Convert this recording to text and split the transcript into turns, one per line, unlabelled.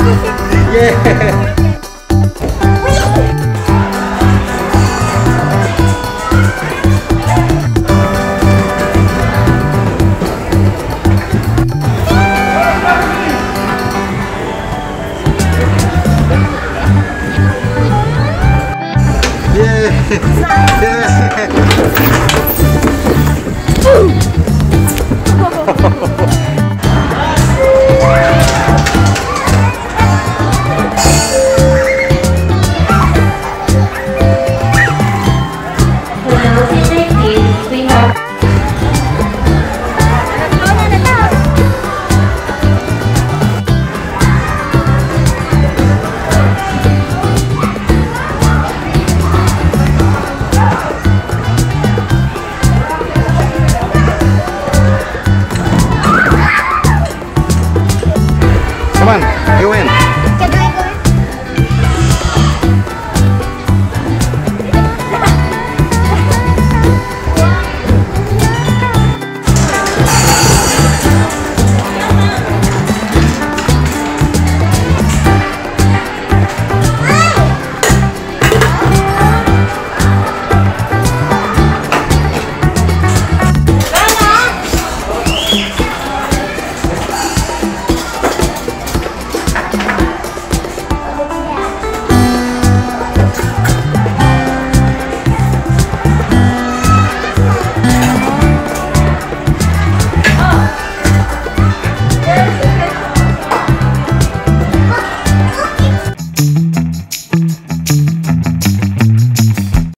yeah. Yeah. You win.